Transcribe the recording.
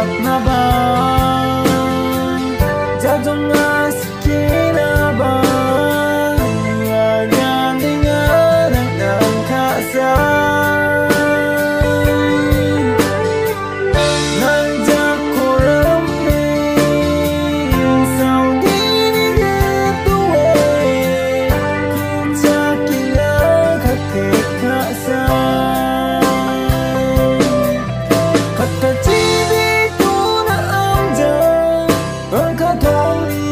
at na ba? slowly